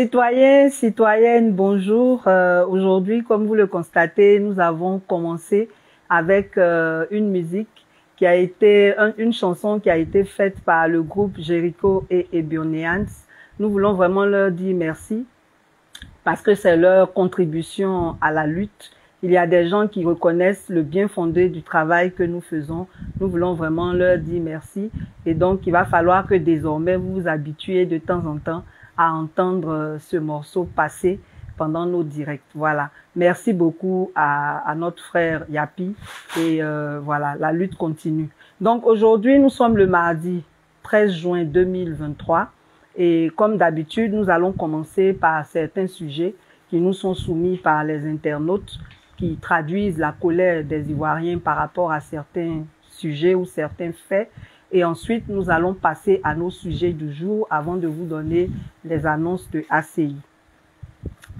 Citoyens, citoyennes, bonjour. Euh, aujourd'hui, comme vous le constatez, nous avons commencé avec euh, une musique qui a été, une chanson qui a été faite par le groupe Jericho et Ebioneans. Nous voulons vraiment leur dire merci parce que c'est leur contribution à la lutte. Il y a des gens qui reconnaissent le bien fondé du travail que nous faisons. Nous voulons vraiment leur dire merci. Et donc, il va falloir que désormais vous vous habituez de temps en temps à entendre euh, ce morceau passer pendant nos directs. Voilà. Merci beaucoup à, notre frère Yapi. Et euh, voilà, la lutte continue. Donc aujourd'hui, nous sommes le mardi 13 juin 2023. Et comme d'habitude, nous allons commencer par certains sujets qui nous sont soumis par les internautes qui traduisent la colère des Ivoiriens par rapport à certains sujets ou certains faits et ensuite, nous allons passer à nos sujets du jour avant de vous donner les annonces de ACI.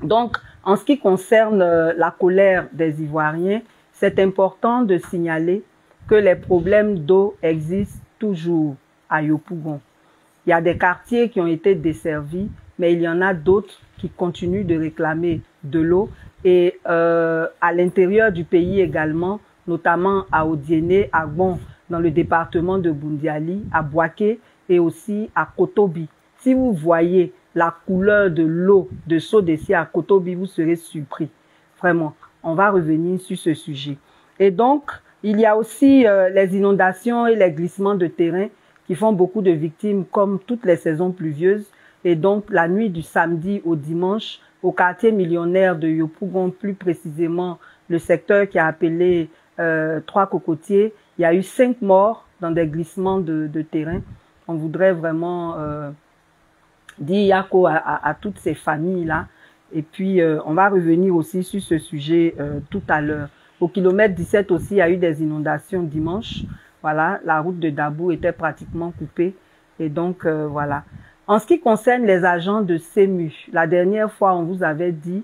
Donc, en ce qui concerne euh, la colère des Ivoiriens, c'est important de signaler que les problèmes d'eau existent toujours à Yopougon. Il y a des quartiers qui ont été desservis, mais il y en a d'autres qui continuent de réclamer de l'eau. Et euh, à l'intérieur du pays également, notamment à Odiéné, à Bon, dans le département de Bundiali, à Boaké et aussi à Kotobi. Si vous voyez la couleur de l'eau de Sodessi à Kotobi, vous serez surpris. Vraiment, on va revenir sur ce sujet. Et donc, il y a aussi euh, les inondations et les glissements de terrain qui font beaucoup de victimes comme toutes les saisons pluvieuses. Et donc, la nuit du samedi au dimanche, au quartier millionnaire de Yopougon, plus précisément le secteur qui a appelé euh, Trois Cocotiers, il y a eu cinq morts dans des glissements de, terrain. On voudrait vraiment euh, dire Yako à, toutes ces familles-là. Et puis, euh, on va revenir aussi sur ce sujet euh, tout à l'heure. Au kilomètre 17 aussi, il y a eu des inondations dimanche. Voilà, la route de Dabou était pratiquement coupée. Et donc, voilà. En ce qui concerne les agents de CEMU, la dernière fois, on vous avait dit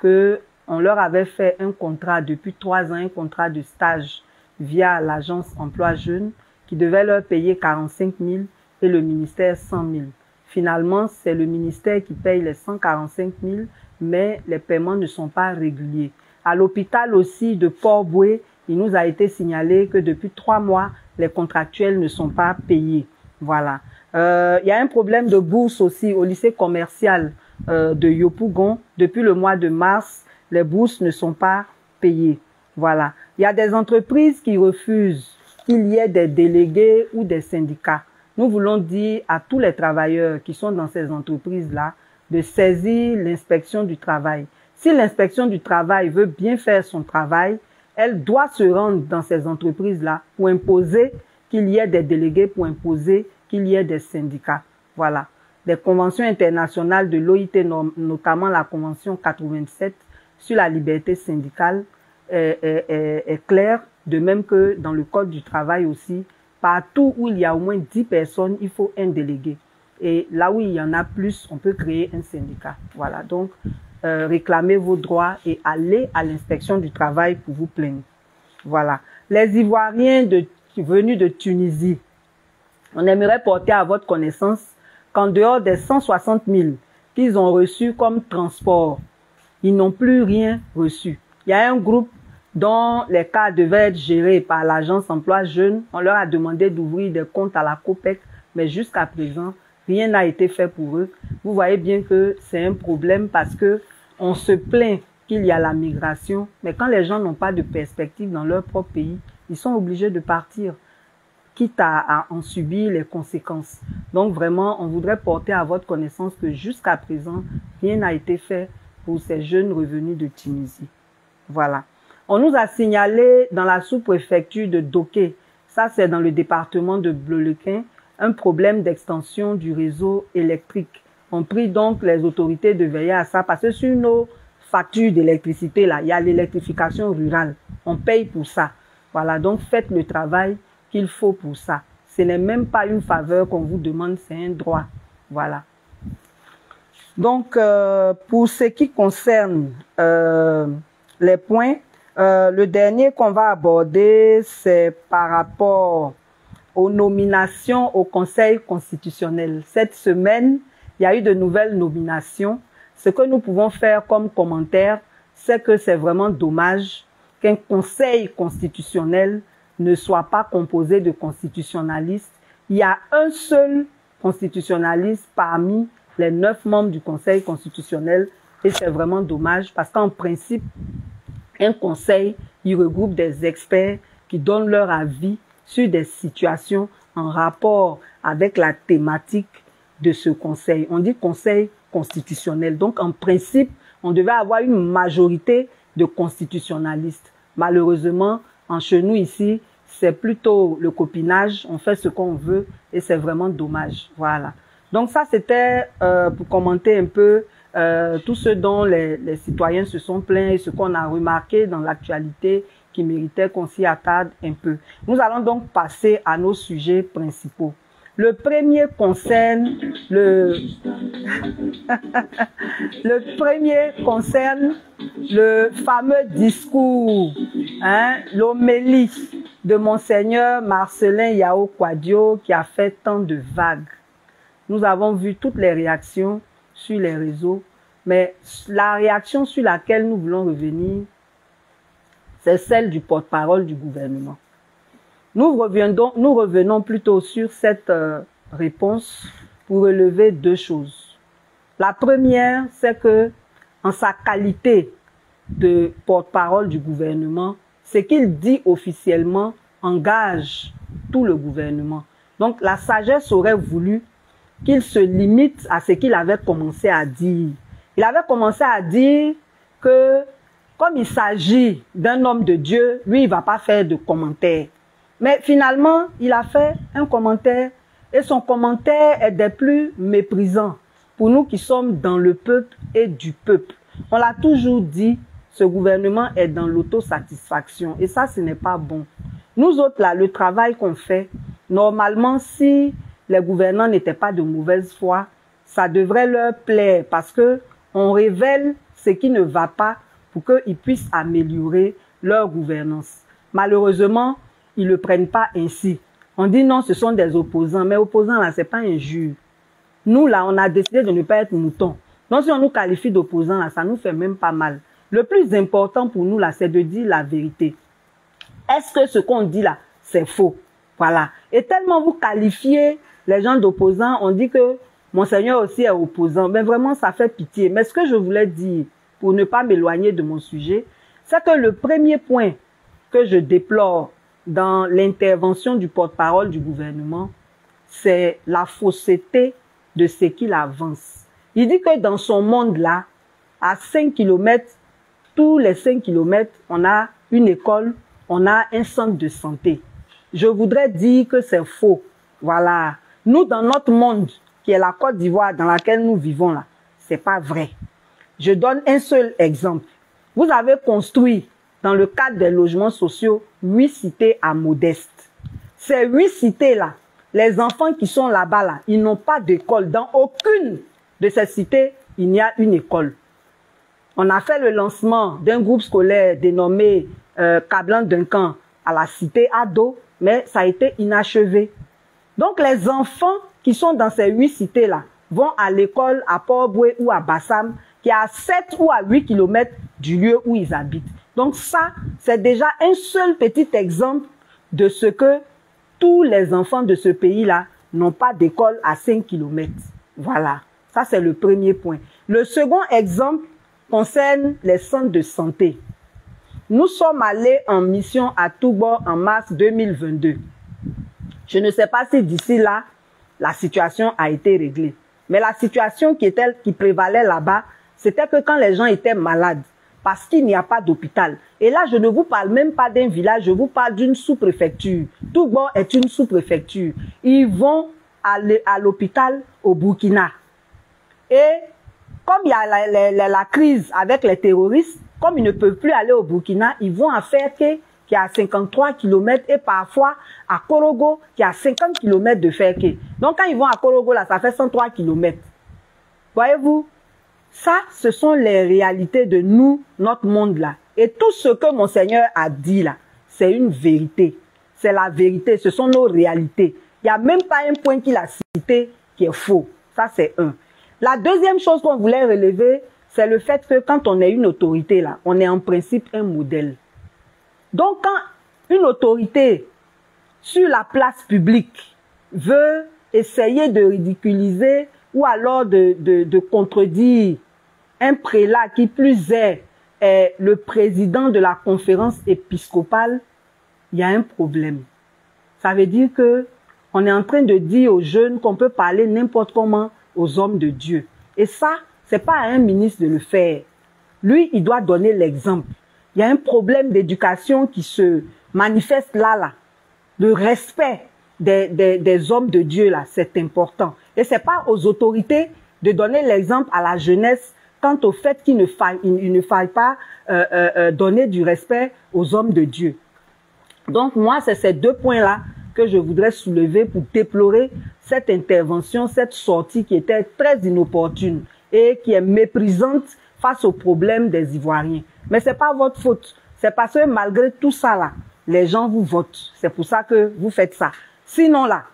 que on leur avait fait un contrat depuis trois ans, un contrat de stage via l'agence emploi jeune qui devait leur payer 45 000 et le ministère 100 000. Finalement, c'est le ministère qui paye les 145 000, mais les paiements ne sont pas réguliers. À l'hôpital aussi de Port-Boué, il nous a été signalé que depuis trois mois, les contractuels ne sont pas payés. Voilà. Euh, il y a un problème de bourse aussi au lycée commercial euh, de Yopougon. Depuis le mois de mars, les bourses ne sont pas payées. Voilà. Il y a des entreprises qui refusent qu'il y ait des délégués ou des syndicats. Nous voulons dire à tous les travailleurs qui sont dans ces entreprises-là de saisir l'inspection du travail. Si l'inspection du travail veut bien faire son travail, elle doit se rendre dans ces entreprises-là pour imposer qu'il y ait des délégués, pour imposer qu'il y ait des syndicats. Voilà. Des conventions internationales de l'OIT, notamment la Convention 87 sur la liberté syndicale, est, clair, de même que dans le code du travail aussi, partout où il y a au moins 10 personnes, il faut un délégué. Et là où il y en a plus, on peut créer un syndicat. Voilà, donc euh, réclamez vos droits et allez à l'inspection du travail pour vous plaindre. Voilà. Les Ivoiriens de, venus de Tunisie, on aimerait porter à votre connaissance qu'en dehors des 160 000 qu'ils ont reçus comme transport, ils n'ont plus rien reçu. Il y a un groupe dont les cas devaient être gérés par l'agence emploi jeune. On leur a demandé d'ouvrir des comptes à la COPEC, mais jusqu'à présent, rien n'a été fait pour eux. Vous voyez bien que c'est un problème parce que on se plaint qu'il y a la migration, mais quand les gens n'ont pas de perspective dans leur propre pays, ils sont obligés de partir, quitte à, en subir les conséquences. Donc vraiment, on voudrait porter à votre connaissance que jusqu'à présent, rien n'a été fait pour ces jeunes revenus de Tunisie. Voilà. On nous a signalé dans la sous-préfecture de Doké, ça c'est dans le département de Bleu-le-Quin, un problème d'extension du réseau électrique. On prie donc les autorités de veiller à ça parce que sur nos factures d'électricité, là, il y a l'électrification rurale. On paye pour ça. Voilà, donc faites le travail qu'il faut pour ça. Ce n'est même pas une faveur qu'on vous demande, c'est un droit. Voilà. Donc, euh, pour ce qui concerne euh, les points, euh, le dernier qu'on va aborder, c'est par rapport aux nominations au Conseil constitutionnel. Cette semaine, il y a eu de nouvelles nominations. Ce que nous pouvons faire comme commentaire, c'est que c'est vraiment dommage qu'un Conseil constitutionnel ne soit pas composé de constitutionnalistes. Il y a un seul constitutionnaliste parmi les neuf membres du Conseil constitutionnel et c'est vraiment dommage parce qu'en principe, un conseil, il regroupe des experts qui donnent leur avis sur des situations en rapport avec la thématique de ce conseil. On dit conseil constitutionnel. Donc, en principe, on devait avoir une majorité de constitutionnalistes. Malheureusement, en chez nous ici, c'est plutôt le copinage. On fait ce qu'on veut et c'est vraiment dommage. Voilà. Donc ça, c'était euh, pour commenter un peu euh, tout ce dont les, citoyens se sont plaints et ce qu'on a remarqué dans l'actualité qui méritait qu'on s'y attarde un peu. Nous allons donc passer à nos sujets principaux. Le premier concerne le, le premier concerne le fameux discours, hein, l'homélie de Monseigneur Marcelin Yao Quadio qui a fait tant de vagues. Nous avons vu toutes les réactions sur les réseaux, mais la réaction sur laquelle nous voulons revenir, c'est celle du porte-parole du gouvernement. Nous revenons, plutôt sur cette euh, réponse pour relever deux choses. La première, c'est que en sa qualité de porte-parole du gouvernement, ce qu'il dit officiellement engage tout le gouvernement. Donc la sagesse aurait voulu qu'il se limite à ce qu'il avait commencé à dire. Il avait commencé à dire que comme il s'agit d'un homme de Dieu, lui, il va pas faire de commentaires. Mais finalement, il a fait un commentaire et son commentaire est des plus méprisants pour nous qui sommes dans le peuple et du peuple. On l'a toujours dit, ce gouvernement est dans l'autosatisfaction et ça, ce n'est pas bon. Nous autres, là, le travail qu'on fait, normalement, si les gouvernants n'étaient pas de mauvaise foi, ça devrait leur plaire parce que on révèle ce qui ne va pas pour qu'ils puissent améliorer leur gouvernance. Malheureusement, ils ne le prennent pas ainsi. On dit non, ce sont des opposants, mais opposants là, c'est pas injure. Nous là, on a décidé de ne pas être moutons. Donc si on nous qualifie d'opposants là, ça nous fait même pas mal. Le plus important pour nous là, c'est de dire la vérité. Est-ce que ce qu'on dit là, c'est faux? Voilà. Et tellement vous qualifiez les gens d'opposants, on dit que Monseigneur aussi est opposant. Mais vraiment, ça fait pitié. Mais ce que je voulais dire, pour ne pas m'éloigner de mon sujet, c'est que le premier point que je déplore dans l'intervention du porte-parole du gouvernement, c'est la fausseté de ce qu'il avance. Il dit que dans son monde-là, à 5 km, tous les 5 km, on a une école, on a un centre de santé. Je voudrais dire que c'est faux. Voilà. Nous, dans notre monde, qui est la Côte d'Ivoire dans laquelle nous vivons là, c'est pas vrai. Je donne un seul exemple. Vous avez construit, dans le cadre des logements sociaux, huit cités à Modeste. Ces huit cités-là, les enfants qui sont là-bas, là, ils n'ont pas d'école. Dans aucune de ces cités, il y a une école. On a fait le lancement d'un groupe scolaire dénommé euh, Cablan Duncan à la cité Ado, mais ça a été inachevé. Donc les enfants qui sont dans ces huit cités-là vont à l'école à Port-Boué ou à Bassam, qui est à 7 ou à 8 kilomètres du lieu où ils habitent. Donc ça, c'est déjà un seul petit exemple de ce que tous les enfants de ce pays-là n'ont pas d'école à 5 kilomètres. Voilà, ça c'est le premier point. Le second exemple concerne les centres de santé. Nous sommes allés en mission à Toubo en mars 2022. Je ne sais pas si d'ici là, la situation a été réglée. Mais la situation qui, était, qui prévalait là-bas, c'était que quand les gens étaient malades, parce qu'il n'y a pas d'hôpital. Et là, je ne vous parle même pas d'un village, je vous parle d'une sous-préfecture. Toubo est une sous-préfecture. Ils vont à l'hôpital au Burkina. Et comme il y a la, la, crise avec les terroristes, comme ils ne peuvent plus aller au Burkina, ils vont à Ferke, qui est à 53 km, et parfois à Korogo, qui est à 50 km de Ferke. Donc quand ils vont à Korogo, là, ça fait 103 km. Voyez-vous, ça, ce sont les réalités de nous, notre monde là. Et tout ce que mon Seigneur a dit là, c'est une vérité. C'est la vérité, ce sont nos réalités. Il n'y a même pas un point qu'il a cité qui est faux. Ça, c'est un. La deuxième chose qu'on voulait relever, c'est le fait que quand on est une autorité là, on est en principe un modèle. Donc quand une autorité sur la place publique veut essayer de ridiculiser ou alors de, de, contredire un prélat qui plus est, est le président de la conférence épiscopale, il y a un problème. Ça veut dire que on est en train de dire aux jeunes qu'on peut parler n'importe comment aux hommes de Dieu. Et ça, c'est pas à un ministre de le faire. Lui, il doit donner l'exemple. Il y a un problème d'éducation qui se manifeste là, là. Le respect des, des, hommes de Dieu, là, c'est important. Et c'est pas aux autorités de donner l'exemple à la jeunesse quant au fait qu'il ne faille, il, ne faille pas euh, euh, euh, donner du respect aux hommes de Dieu. Donc moi, c'est ces deux points-là que je voudrais soulever pour déplorer cette intervention, cette sortie qui était très inopportune et qui est méprisante face aux problèmes des Ivoiriens. Mais c'est pas votre faute. C'est parce que malgré tout ça là, les gens vous votent. C'est pour ça que vous faites ça. Sinon là,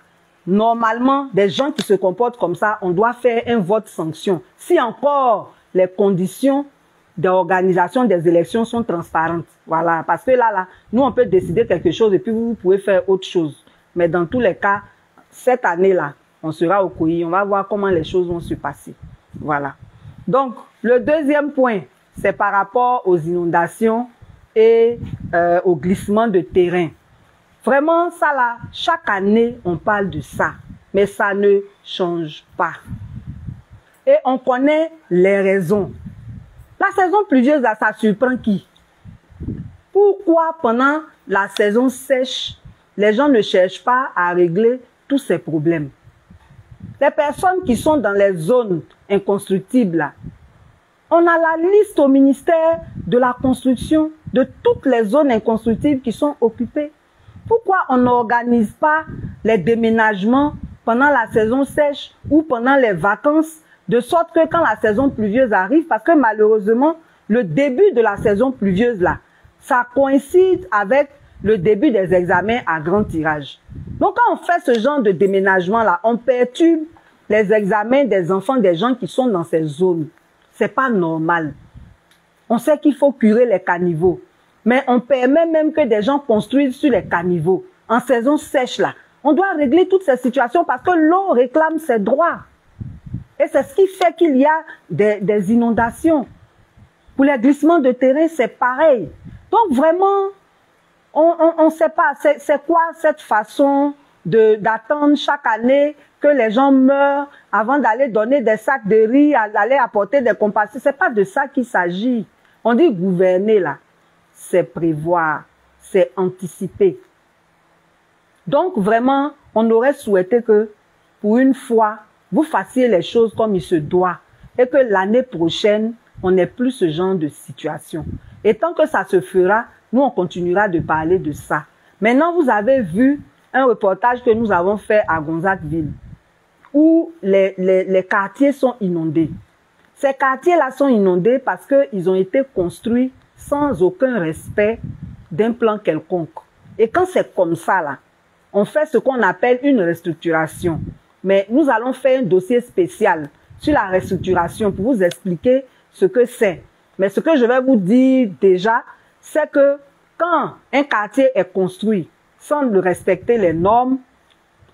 normalement, des gens qui se comportent comme ça, on doit faire un vote sanction. Si encore les conditions d'organisation des élections sont transparentes. Voilà, parce que là, là, nous, on peut décider quelque chose et puis vous, pouvez faire autre chose. Mais dans tous les cas, cette année-là, on sera au couillis, on va voir comment les choses vont se passer. Voilà. Donc, le deuxième point, c'est par rapport aux inondations et euh, au glissement de terrain. Vraiment, ça là, chaque année, on parle de ça, mais ça ne change pas. Et on connaît les raisons. La saison pluvieuse, ça surprend qui? Pourquoi pendant la saison sèche, les gens ne cherchent pas à régler tous ces problèmes? Les personnes qui sont dans les zones inconstructibles, on a la liste au ministère de la construction de toutes les zones inconstructibles qui sont occupées. Pourquoi on n'organise pas les déménagements pendant la saison sèche ou pendant les vacances de sorte que quand la saison pluvieuse arrive, parce que malheureusement, le début de la saison pluvieuse là, ça coïncide avec le début des examens à grand tirage. Donc quand on fait ce genre de déménagement là, on perturbe les examens des enfants des gens qui sont dans ces zones. C'est pas normal. On sait qu'il faut curer les caniveaux, mais on permet même que des gens construisent sur les caniveaux en saison sèche là. On doit régler toutes ces situations parce que l'eau réclame ses droits. Et c'est ce qui fait qu'il y a des, des inondations. Pour les glissements de terrain, c'est pareil. Donc vraiment, on ne sait pas, c'est quoi cette façon d'attendre chaque année que les gens meurent avant d'aller donner des sacs de riz, d'aller apporter des compasses? C'est pas de ça qu'il s'agit. On dit gouverner là, c'est prévoir, c'est anticiper. Donc vraiment, on aurait souhaité que pour une fois, vous fassiez les choses comme il se doit et que l'année prochaine, on n'ait plus ce genre de situation. Et tant que ça se fera, nous, on continuera de parler de ça. Maintenant, vous avez vu un reportage que nous avons fait à Gonzagueville, où les, les, les quartiers sont inondés. Ces quartiers-là sont inondés parce qu'ils ont été construits sans aucun respect d'un plan quelconque. Et quand c'est comme ça, là, on fait ce qu'on appelle une restructuration. Mais nous allons faire un dossier spécial sur la restructuration pour vous expliquer ce que c'est. Mais ce que je vais vous dire déjà, c'est que quand un quartier est construit sans respecter les normes,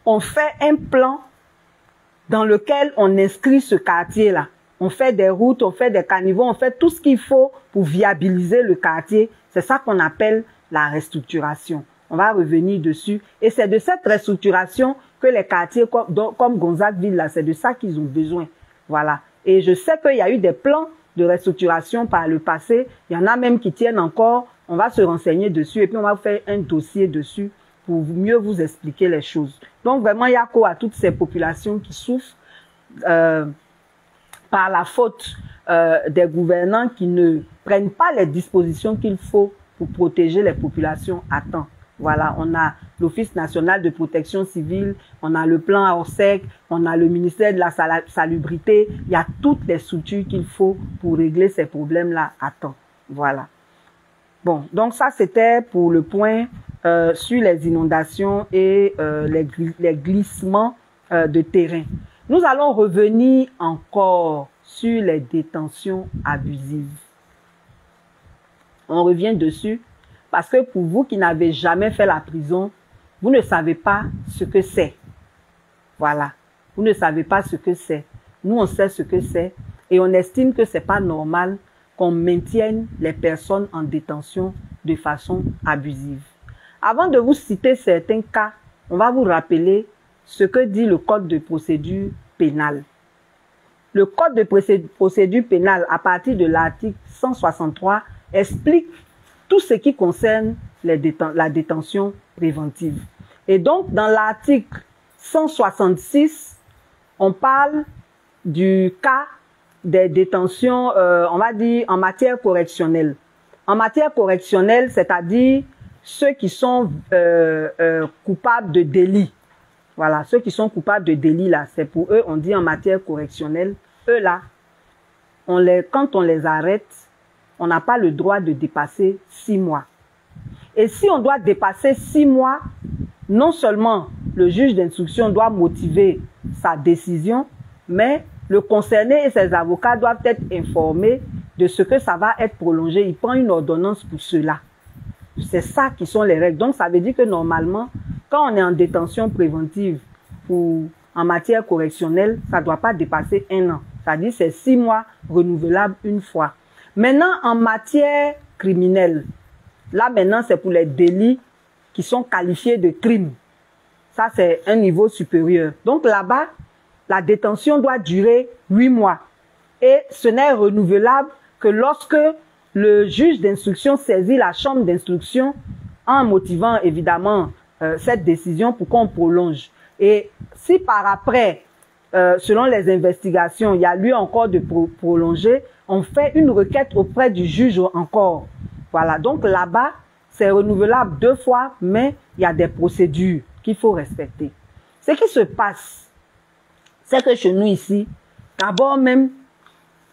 on fait un plan dans lequel on inscrit ce quartier-là. On fait des routes, on fait des caniveaux, on fait tout ce qu'il faut pour viabiliser le quartier. C'est ça qu'on appelle la restructuration. On va revenir dessus. Et c'est de cette restructuration que les quartiers comme, comme Gonzagueville, c'est de ça qu'ils ont besoin. Voilà. Et je sais qu'il y a eu des plans de restructuration par le passé. Il y en a même qui tiennent encore. On va se renseigner dessus et puis on va faire un dossier dessus pour mieux vous expliquer les choses. Donc vraiment, il y a quoi à toutes ces populations qui souffrent euh, par la faute euh, des gouvernants qui ne prennent pas les dispositions qu'il faut pour protéger les populations à temps. Voilà, on a l'Office national de protection civile, on a le plan ORSEC, on a le ministère de la salubrité. Il y a toutes les structures qu'il faut pour régler ces problèmes-là à temps. Voilà. Bon, donc ça c'était pour le point euh, sur les inondations et euh, les, glissements euh, de terrain. Nous allons revenir encore sur les détentions abusives. On revient dessus parce que pour vous qui n'avez jamais fait la prison, vous ne savez pas ce que c'est. Voilà. Vous ne savez pas ce que c'est. Nous, on sait ce que c'est et on estime que c'est pas normal qu'on maintienne les personnes en détention de façon abusive. Avant de vous citer certains cas, on va vous rappeler ce que dit le Code de procédure pénale. Le Code de procédure pénale, à partir de l'article 163, explique tout ce qui concerne la détention préventive. Et donc, dans l'article 166, on parle du cas des détentions, euh, on va dire, en matière correctionnelle. En matière correctionnelle, c'est-à-dire ceux qui sont euh, euh, coupables de délit. Voilà, ceux qui sont coupables de délit, là, c'est pour eux, on dit en matière correctionnelle, eux, là, quand on les arrête, on n'a pas le droit de dépasser six mois. Et si on doit dépasser six mois, non seulement le juge d'instruction doit motiver sa décision, mais le concerné et ses avocats doivent être informés de ce que ça va être prolongé. Il prend une ordonnance pour cela. C'est ça qui sont les règles. Donc ça veut dire que normalement, quand on est en détention préventive ou en matière correctionnelle, ça ne doit pas dépasser un an. C'est-à-dire c'est six mois renouvelables une fois. Maintenant, en matière criminelle, là maintenant, c'est pour les délits qui sont qualifiés de crimes. Ça, c'est un niveau supérieur. Donc là-bas, la détention doit durer huit mois. Et ce n'est renouvelable que lorsque le juge d'instruction saisit la chambre d'instruction en motivant évidemment euh, cette décision pour qu'on prolonge. Et si par après, euh, selon les investigations, il y a lieu encore de prolonger, on fait une requête auprès du juge encore. Voilà, donc là-bas, c'est renouvelable deux fois, mais il y a des procédures qu'il faut respecter. Ce qui se passe, c'est que chez nous ici, d'abord même,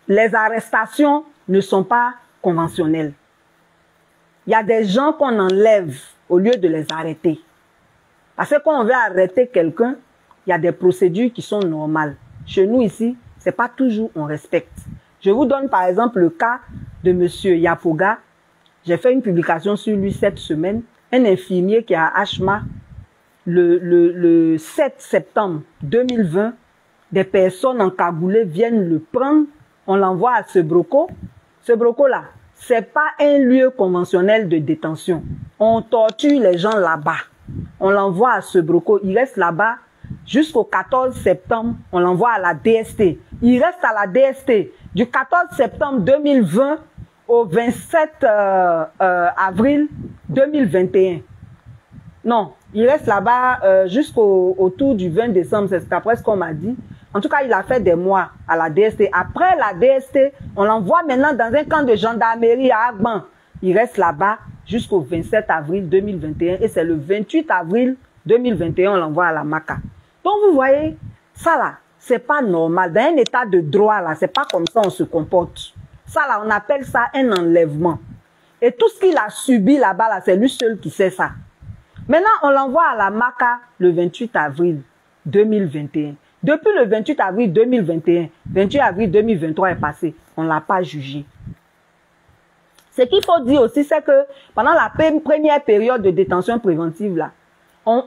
les arrestations ne sont pas conventionnelles. Il y a des gens qu'on enlève au lieu de les arrêter. Parce que quand on veut arrêter quelqu'un, il y a des procédures qui sont normales. Chez nous ici, c'est pas toujours on respecte. Je vous donne par exemple le cas de monsieur Yapoga. J'ai fait une publication sur lui cette semaine. Un infirmier qui a Hma, le, le, le 7 septembre 2020, des personnes en Kaboulé viennent le prendre. On l'envoie à ce broco. Ce broco-là, c'est pas un lieu conventionnel de détention. On torture les gens là-bas. On l'envoie à ce broco. Il reste là-bas jusqu'au 14 septembre. On l'envoie à la DST. Il reste à la DST du 14 septembre 2020 au 27 euh, euh, avril 2021. Non, il reste là-bas euh, jusqu'au autour du 20 décembre, c'est après ce qu'on m'a dit. En tout cas, il a fait des mois à la DST. Après la DST, on l'envoie maintenant dans un camp de gendarmerie à Agban. Il reste là-bas jusqu'au 27 avril 2021 et c'est le 28 avril 2021 on l'envoie à la MACA. Donc vous voyez, ça là, c'est pas normal. Dans un état de droit, là, c'est pas comme ça on se comporte. Ça, là, on appelle ça un enlèvement. Et tout ce qu'il a subi là-bas, là, c'est lui seul qui sait ça. Maintenant, on l'envoie à la MACA le 28 avril 2021. Depuis le 28 avril 2021, 28 avril 2023 est passé, on l'a pas jugé. Ce qu'il faut dire aussi, c'est que pendant la première période de détention préventive, là,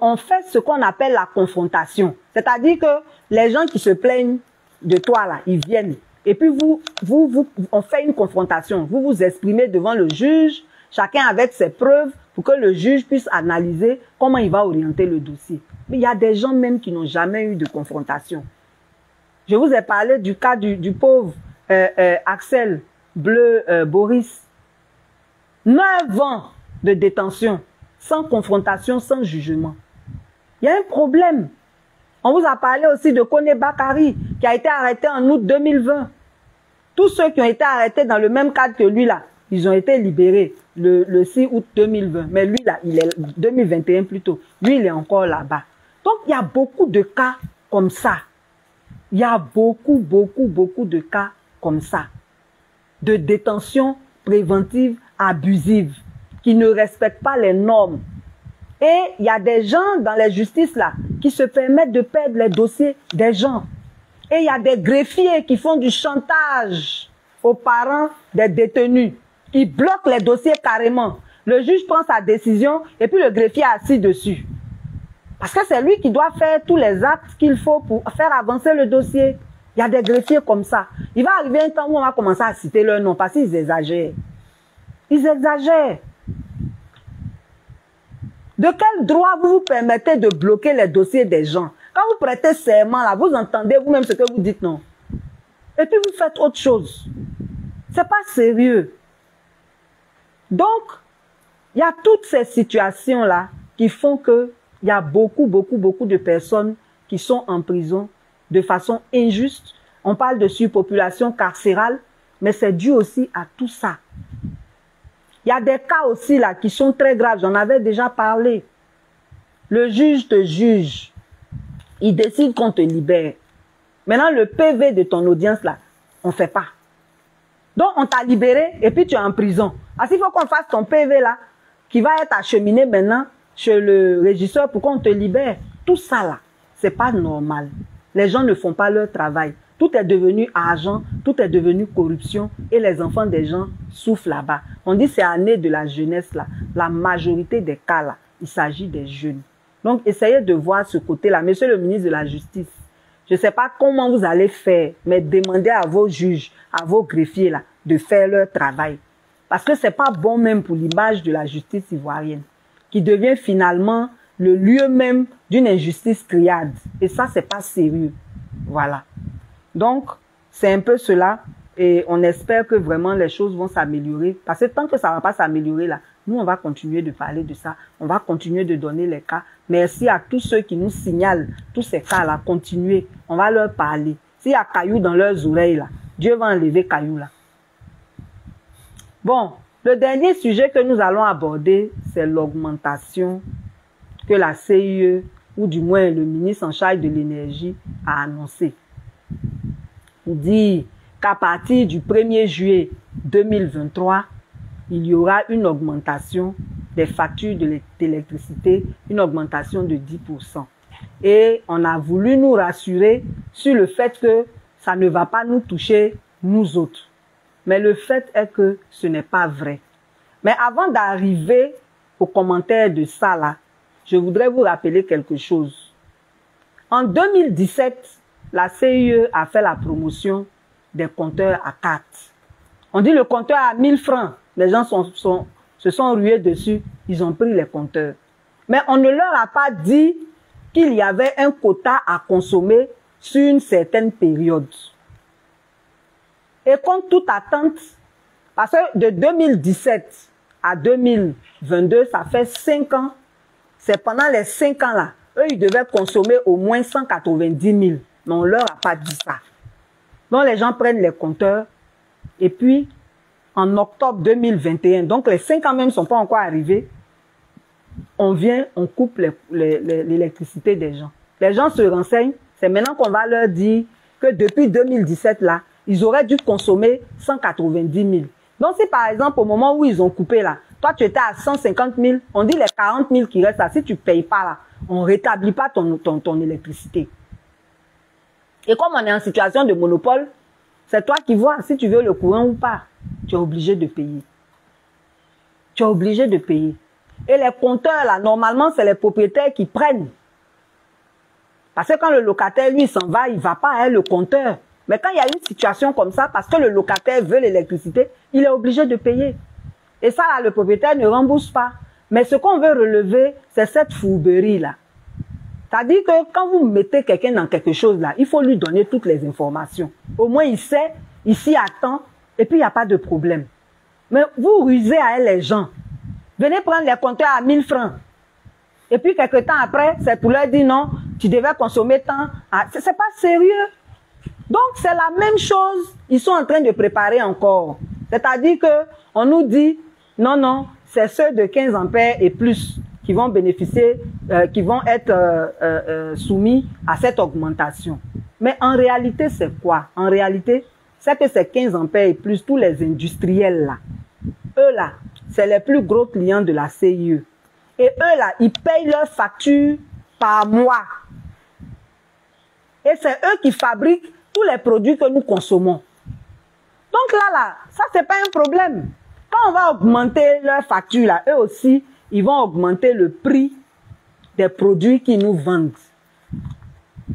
on, fait ce qu'on appelle la confrontation. C'est-à-dire que les gens qui se plaignent de toi, là, ils viennent. Et puis vous, vous, on fait une confrontation. Vous vous exprimez devant le juge, chacun avec ses preuves, pour que le juge puisse analyser comment il va orienter le dossier. Mais il y a des gens même qui n'ont jamais eu de confrontation. Je vous ai parlé du cas du, pauvre euh, euh, Axel Bleu euh, Boris. Neuf ans de détention sans confrontation, sans jugement. Il y a un problème. On vous a parlé aussi de Kone Bakari, qui a été arrêté en août 2020. Tous ceux qui ont été arrêtés dans le même cadre que lui, là, ils ont été libérés le, le 6 août 2020. Mais lui, là, il est 2021 plutôt. Lui, il est encore là-bas. Donc, il y a beaucoup de cas comme ça. Il y a beaucoup, beaucoup, beaucoup de cas comme ça. De détention préventive abusive qui ne respectent pas les normes. Et il y a des gens dans les justices là qui se permettent de perdre les dossiers des gens. Et il y a des greffiers qui font du chantage aux parents des détenus. Ils bloquent les dossiers carrément. Le juge prend sa décision et puis le greffier est assis dessus. Parce que c'est lui qui doit faire tous les actes qu'il faut pour faire avancer le dossier. Il y a des greffiers comme ça. Il va arriver un temps où on va commencer à citer leur nom parce qu'ils exagèrent. Ils exagèrent. De quel droit vous vous permettez de bloquer les dossiers des gens? Quand vous prêtez serment, là, vous entendez vous-même ce que vous dites, non? Et puis vous faites autre chose. C'est pas sérieux. Donc, il y a toutes ces situations-là qui font que il y a beaucoup, beaucoup, beaucoup de personnes qui sont en prison de façon injuste. On parle de surpopulation carcérale, mais c'est dû aussi à tout ça. Il y a des cas aussi là qui sont très graves, j'en avais déjà parlé. Le juge te juge, il décide qu'on te libère. Maintenant, le PV de ton audience là, on ne fait pas. Donc, on t'a libéré et puis tu es en prison. Alors, il faut qu'on fasse ton PV là, qui va être acheminé maintenant chez le régisseur pour qu'on te libère. Tout ça là, c'est pas normal. Les gens ne font pas leur travail. Tout est devenu argent, tout est devenu corruption et les enfants des gens souffrent là-bas. On dit c'est année de la jeunesse là. La majorité des cas là, il s'agit des jeunes. Donc essayez de voir ce côté-là. Monsieur le ministre de la Justice, je ne sais pas comment vous allez faire, mais demandez à vos juges, à vos greffiers de faire leur travail. Parce que c'est pas bon même pour l'image de la justice ivoirienne, qui devient finalement le lieu même d'une injustice criade. Et ça, c'est pas sérieux. Voilà. Donc, c'est un peu cela. Et on espère que vraiment les choses vont s'améliorer. Parce que tant que ça va pas s'améliorer là, nous, on va continuer de parler de ça. On va continuer de donner les cas. Merci à tous ceux qui nous signalent tous ces cas-là. Continuez. On va leur parler. S'il y a cailloux dans leurs oreilles là, Dieu va enlever cailloux là. Bon, le dernier sujet que nous allons aborder, c'est l'augmentation que la CIE, ou du moins le ministre en charge de l'énergie, a annoncé. Dit qu'à partir du 1er juillet 2023, il y aura une augmentation des factures d'électricité, une augmentation de 10%. Et on a voulu nous rassurer sur le fait que ça ne va pas nous toucher, nous autres. Mais le fait est que ce n'est pas vrai. Mais avant d'arriver aux commentaires de ça là, je voudrais vous rappeler quelque chose. En 2017, la CIE a fait la promotion des compteurs à 4. On dit le compteur à 1000 francs. Les gens se sont rués dessus. Ils ont pris les compteurs. Mais on ne leur a pas dit qu'il y avait un quota à consommer sur une certaine période. Et contre toute attente, parce que de 2017 à 2022, ça fait 5 ans c'est pendant les cinq ans-là, eux, ils devaient consommer au moins 190 000. Mais on leur a pas dit ça. Donc, les gens prennent les compteurs. Et puis, en octobre 2021, donc les cinq ans même ne sont pas encore arrivés, on vient, on coupe l'électricité des gens. Les gens se renseignent. C'est maintenant qu'on va leur dire que depuis 2017, là, ils auraient dû consommer 190 000. Donc, si par exemple, au moment où ils ont coupé là, toi, tu étais à 150 000. On dit les 40 000 qui restent là. Si tu payes pas là, on rétablit pas ton, ton, ton électricité. Et comme on est en situation de monopole, c'est toi qui vois si tu veux le courant ou pas. Tu es obligé de payer. Tu es obligé de payer. Et les compteurs, là, normalement, c'est les propriétaires qui prennent. Parce que quand le locataire, lui, s'en va, il va pas, hein, le compteur. Mais quand il y a une situation comme ça, parce que le locataire veut l'électricité, il est obligé de payer. Et ça, le propriétaire ne rembourse pas. Mais ce qu'on veut relever, c'est cette fourberie-là. C'est-à-dire que quand vous mettez quelqu'un dans quelque chose là, il faut lui donner toutes les informations. Au moins, il sait, il s'y attend, et puis il n'y a pas de problème. Mais vous rusez à elle les gens. Venez prendre les compteurs à 1000 francs. Et puis, quelques temps après, c'est pour leur dire non, tu devais consommer tant. Ah, Ce n'est pas sérieux. Donc, c'est la même chose. Ils sont en train de préparer encore. C'est-à-dire que on nous dit, non, non, c'est ceux de 15 ampères et plus qui vont bénéficier, euh, qui vont être euh, euh, soumis à cette augmentation. Mais en réalité, c'est quoi? En réalité, c'est que c'est 15 ampères et plus, tous les industriels là, eux là, c'est les plus gros clients de la CIE. Et eux là, ils payent leurs factures par mois. Et c'est eux qui fabriquent tous les produits que nous consommons. Donc là, là, ça c'est pas un problème. Quand on va augmenter leurs factures là, eux aussi, ils vont augmenter le prix des produits qu'ils nous vendent.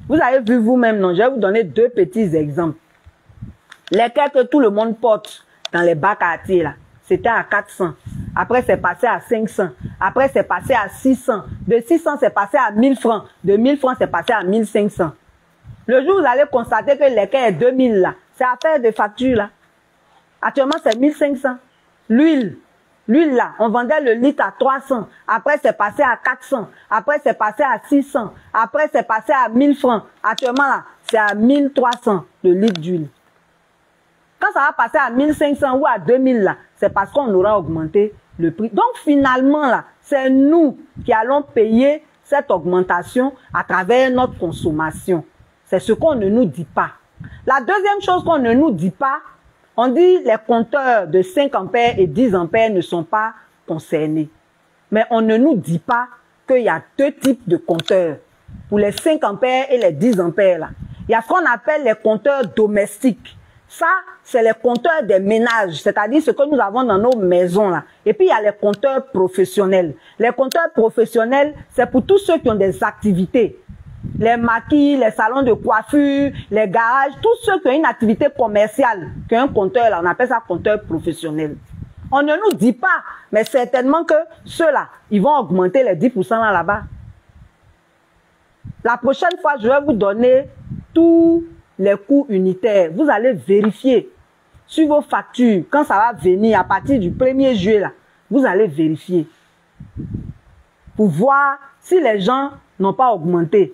Vous avez vu vous-même, non? Je vais vous donner deux petits exemples. Lesquels que tout le monde porte dans les bacs à là, c'était à 400. Après, c'est passé à 500. Après, c'est passé à 600. De 600, c'est passé à 1000 francs. De 1000 francs, c'est passé à 1500. Le jour où vous allez constater que l'équerre est 2000 là, c'est affaire de facture là. Actuellement, c'est 1500. L'huile, l'huile là, on vendait le litre à 300. Après, c'est passé à 400. Après, c'est passé à 600. Après, c'est passé à 1000 francs. Actuellement là, c'est à 1300 le litre d'huile. Quand ça va passer à 1500 ou à 2000 là, c'est parce qu'on aura augmenté le prix. Donc finalement là, c'est nous qui allons payer cette augmentation à travers notre consommation. C'est ce qu'on ne nous dit pas. La deuxième chose qu'on ne nous dit pas, on dit les compteurs de 5 ampères et 10 ampères ne sont pas concernés. Mais on ne nous dit pas qu'il y a deux types de compteurs. Pour les 5 ampères et les 10 ampères. Il y a ce qu'on appelle les compteurs domestiques. Ça, c'est les compteurs des ménages, c'est-à-dire ce que nous avons dans nos maisons. Et puis il y a les compteurs professionnels. Les compteurs professionnels, c'est pour tous ceux qui ont des activités. Les maquis, les salons de coiffure, les garages, tous ceux qui ont une activité commerciale, qui ont un compteur là, on appelle ça compteur professionnel. On ne nous dit pas, mais certainement que ceux-là, ils vont augmenter les 10% là là-bas. La prochaine fois, je vais vous donner tous les coûts unitaires. Vous allez vérifier sur vos factures, quand ça va venir à partir du 1er juillet, là, vous allez vérifier pour voir si les gens n'ont pas augmenté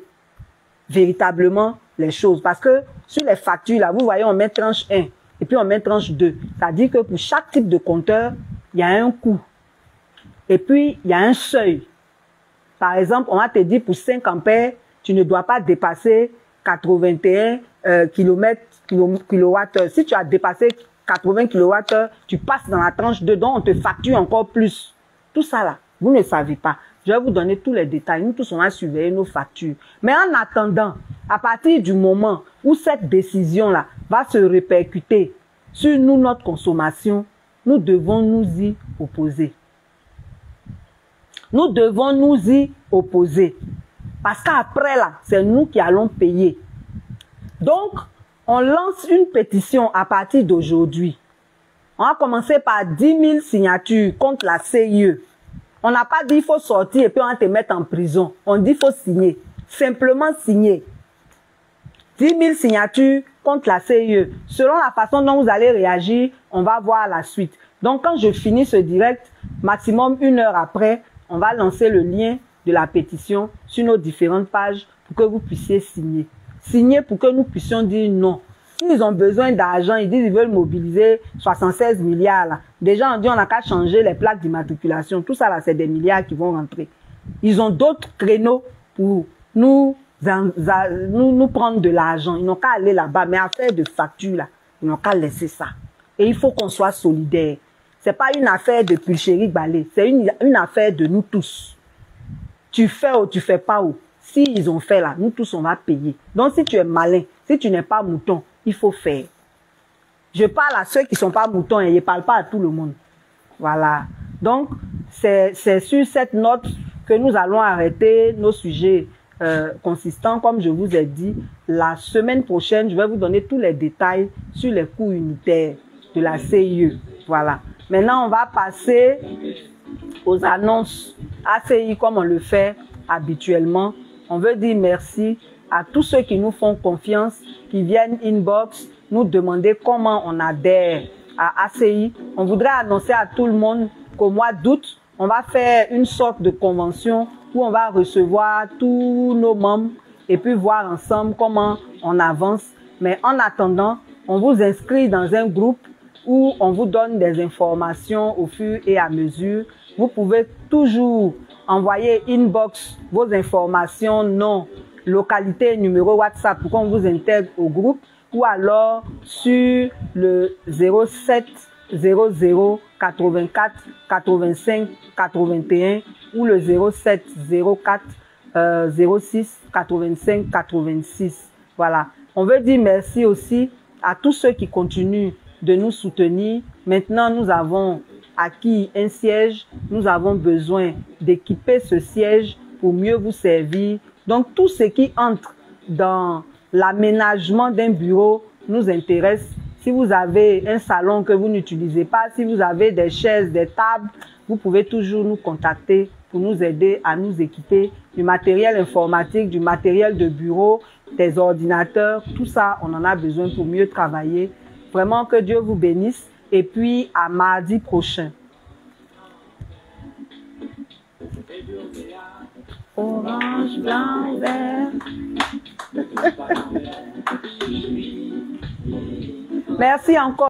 véritablement les choses. Parce que sur les factures, là, vous voyez, on met tranche 1 et puis on met tranche 2. C'est-à-dire que pour chaque type de compteur, il y a un coût. Et puis, il y a un seuil. Par exemple, on va te dire pour 5 ampères, tu ne dois pas dépasser 81 euh, km, kWh. Si tu as dépassé 80 kWh, tu passes dans la tranche 2, donc on te facture encore plus. Tout ça là, vous ne savez pas. Je vais vous donner tous les détails. Nous tous, on va surveiller nos factures. Mais en attendant, à partir du moment où cette décision-là va se répercuter sur nous, notre consommation, nous devons nous y opposer. Nous devons nous y opposer. Parce qu'après là, c'est nous qui allons payer. Donc, on lance une pétition à partir d'aujourd'hui. On va commencer par 10 000 signatures contre la CIE. On n'a pas dit il faut sortir et puis on te mettre en prison. On dit il faut signer. Simplement signer. 10 000 signatures contre la CIE. Selon la façon dont vous allez réagir, on va voir la suite. Donc quand je finis ce direct, maximum une heure après, on va lancer le lien de la pétition sur nos différentes pages pour que vous puissiez signer. Signer pour que nous puissions dire non. S'ils ont besoin d'argent, ils disent qu'ils veulent mobiliser 76 milliards. Déjà, on dit on n'a qu'à changer les plaques d'immatriculation. Tout ça, là, c'est des milliards qui vont rentrer. Ils ont d'autres créneaux pour nous, nous, prendre de l'argent. Ils n'ont qu'à aller là-bas. Mais à faire de facture, là, ils n'ont qu'à laisser ça. Et il faut qu'on soit solidaire. C'est pas une affaire de Pulchéri Balé. C'est une, affaire de nous tous. Tu fais ou tu fais pas ou. Si ils ont fait là, nous tous on va payer. Donc si tu es malin, si tu n'es pas mouton, il faut faire. Je parle à ceux qui sont pas moutons et je parle pas à tout le monde. Voilà. Donc c'est sur cette note que nous allons arrêter nos sujets euh, consistants. Comme je vous ai dit, la semaine prochaine, je vais vous donner tous les détails sur les coûts unitaires de la CIE. Voilà. Maintenant, on va passer aux annonces ACI comme on le fait habituellement. On veut dire merci à tous ceux qui nous font confiance, qui viennent inbox, nous demander comment on adhère à ACI. On voudrait annoncer à tout le monde qu'au mois d'août, on va faire une sorte de convention où on va recevoir tous nos membres et puis voir ensemble comment on avance. Mais en attendant, on vous inscrit dans un groupe où on vous donne des informations au fur et à mesure. Vous pouvez toujours envoyer inbox vos informations, nom, localité, numéro WhatsApp pour qu'on vous intègre au groupe ou alors sur le 07 00 84 85 81 ou le 07 04 06 85 86. Voilà. On veut dire merci aussi à tous ceux qui continuent de nous soutenir. Maintenant, nous avons acquis un siège. Nous avons besoin d'équiper ce siège pour mieux vous servir. Donc, tout ce qui entre dans l'aménagement d'un bureau nous intéresse. Si vous avez un salon que vous n'utilisez pas, si vous avez des chaises, des tables, vous pouvez toujours nous contacter pour nous aider à nous équiper du matériel informatique, du matériel de bureau, des ordinateurs, tout ça, on en a besoin pour mieux travailler. Vraiment que Dieu vous bénisse et puis à mardi prochain. Orange, blanc, vert. Merci encore.